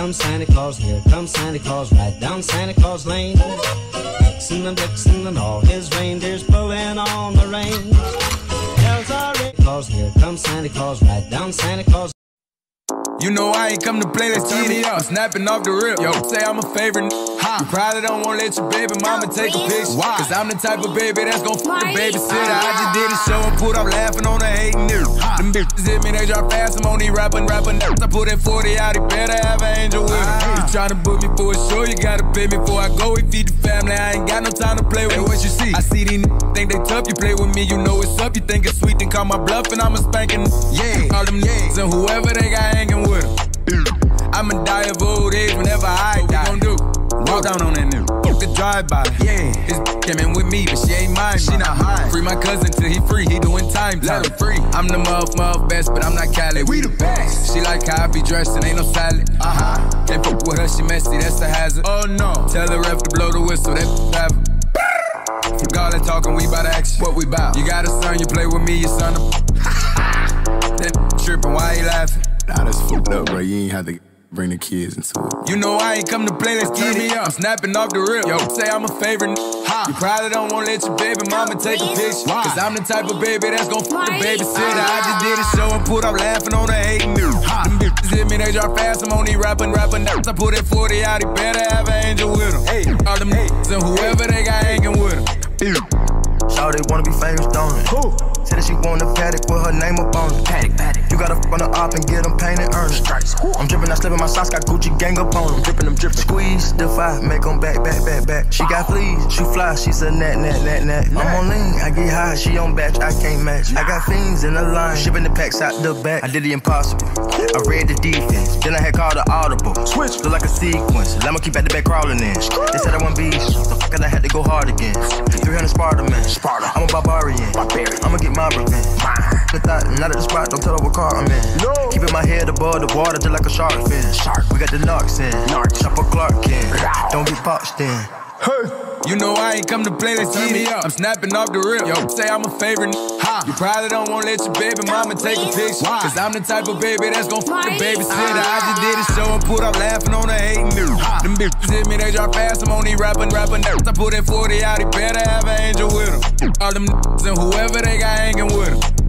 comes Santa Claus, here comes Santa Claus, right down Santa Claus Lane. Vixen and Blitzen and all his reindeers pulling on the reins. Bells are ringing, here comes Santa Claus, right down Santa Claus. You know I ain't come to play, let's turn me up. Snapping off the rip. Yo, say I'm a favorite. Ha. You probably don't wanna let your baby mama take a picture. Why? Cause I'm the type of baby that's gon' fuck the babysitter. I just did a show and put up laughing on the hating nigga. Them bitches hit me, they drop fast. I'm on these rapping, rapping. I put that 40 out, he better have an angel with him. Ah. You tryna book me for a show, you gotta pay me before I go. We feed the family, I ain't got no time to play with. Hey, what you see? I see these n- think they tough. You play with me, you know it's up. You think it's sweet, then call my bluff, and I'm a spanking. Yeah, all them yeah. and whoever they got them. I'ma die of old age whenever I die. What we gon' do? Walk down on that nigga. Fuck the drive-by. Yeah. His came in with me, but she ain't mine. She not high. Free my cousin till he free. He doing time. Let him free. I'm the muff, muff best, but I'm not Cali. We the best. She like how I be dressed and ain't no salad. Uh huh. Can't fuck with her, she messy. That's a hazard. Oh no. Tell the ref to blow the whistle. That have. Fuck all that talking, we bout action. What we bout? You got a son, you play with me, your son. A... that tripping, why you laughing? Nah, that's fucked up, bro. You ain't have to bring the kids into it. You know I ain't come to play, let's get me up. I'm snapping off the rip. Yo, say I'm a favorite. Ha. You probably don't wanna let your baby mama take a picture. Why? Cause I'm the type of baby that's gon' fuck the babysitter. I just did a show and put up laughing on the hating nigga. Them bitches hit me, they drop fast. I'm only these rapping, rapping. I put that 40 out, he better have an angel with him. Hey, all them hey. and whoever they got hanging with him. Shout they wanna be famous, don't it? Who? Said that she want with her name up on it. Patek, Patek. You gotta on the op and get them painted, earn it. Stripes. I'm dripping, I slipping my socks, got Gucci gang up on them. Dripping them, dripping. Squeeze, defy, make them back, back, back, back. She got fleas, she fly, she's a net, net, net, net. I'm on lean, I get high, she on batch, I can't match. I got fiends in the line, shipping the packs out the back. I did the impossible. I read the defense, then I had called the audible. Switch, look like a sequence. Let me keep at the back crawling in. They said I want beast, so fuck I had to go hard again. 300 Sparta, man. Sparta. I'm a barbarian. Barbarian. I'ma get my revenge. The thought, not at the spot, don't tell her what car I'm in. No. Keeping my head above the water just like a shark fin. Shark. We got the narcs in. Narcs. Chopper Clark in. Don't get popped in. Hey. You know I ain't come to play, let's turn me up. I'm snapping off the rip. Yo, say I'm a favorite. Ha. You probably don't wanna let your baby mama take a picture. Why? Cause I'm the type of baby that's gon' fuck the babysitter. Ah. I just did a show and put up laughing on the hating nigga. Them bitches hit me, they drop fast. I'm only these rapping, rapping. I put that 40 out, he better have an angel with him. All them and whoever they got hanging with him.